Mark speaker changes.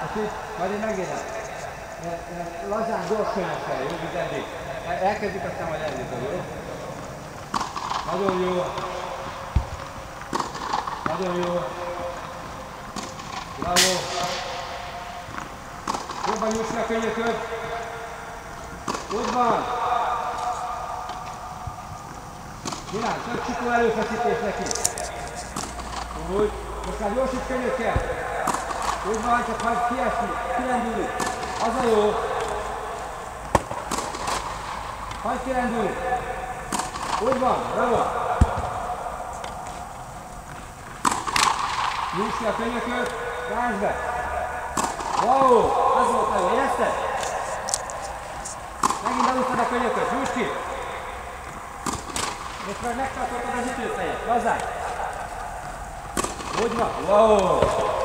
Speaker 1: Most majd én megérem. Lazán, gyors könyvekkel, jó, mint eddig. Elkezdjük, aztán majd elindítod, jó? Nagyon jó. Nagyon jó. Bravo. Jobban nyújts a könyököd. Úgy van. Milán, tök csukó előfeszítés neki. Úgy. Most már gyorsít könyökkel. Úgy van, csak hagyd kiesni, kilendülni. Az a jó. Hagyd kilendülni. Úgy van, bravo. Nyújts ki a könyököt, rázd be. Wow, az volt nagyon, érezted? Megint beúsztad a könyököt, nyújts ki. Most már megtartottad az ütőfejet, lazán. Úgy van, wow.